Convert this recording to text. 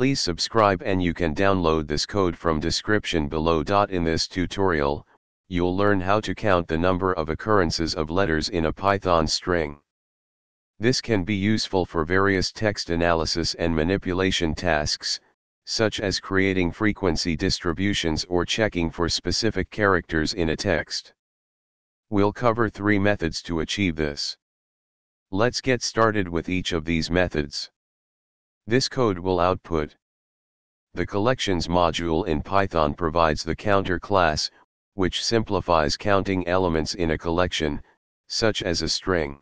Please subscribe and you can download this code from description below. In this tutorial, you'll learn how to count the number of occurrences of letters in a Python string. This can be useful for various text analysis and manipulation tasks, such as creating frequency distributions or checking for specific characters in a text. We'll cover three methods to achieve this. Let's get started with each of these methods. This code will output. The collections module in Python provides the counter class, which simplifies counting elements in a collection, such as a string.